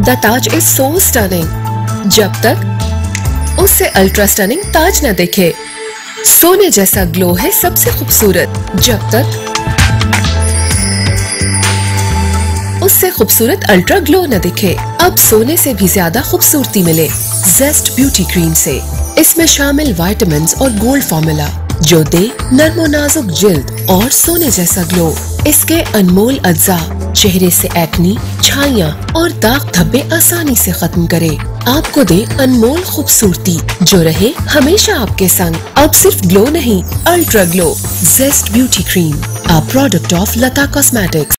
The Taj is so stunning जब तक उससे अल्ट्रा स्टनिंग ताज न दिखे। सोने जैसा ग्लो है सबसे खूबसूरत। जब तक उससे खूबसूरत अल्ट्रा ग्लो न दिखे। अब सोने से भी ज़्यादा खूबसूरती मिले जेस्ट ब्यूटी क्रीम से। इसमें शामिल विटामिन और गोल्ड फॉर्मूला जो दे नरमो नाजुक जिल्द और सोने जैसा ग्लो इसके अनमोल अज्जा, चेहरे से एक्नी छाइया और दाग धब्बे आसानी से खत्म करे। आपको दे अनमोल खूबसूरती, जो रहे हमेशा आपके संग। अब सिर्फ़ ग्लो नहीं, ultra glow zest beauty cream a product of Lata cosmetics